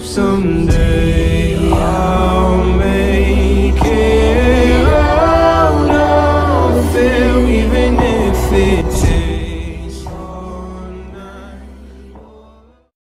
Someday I'll make it out of there, even if it takes.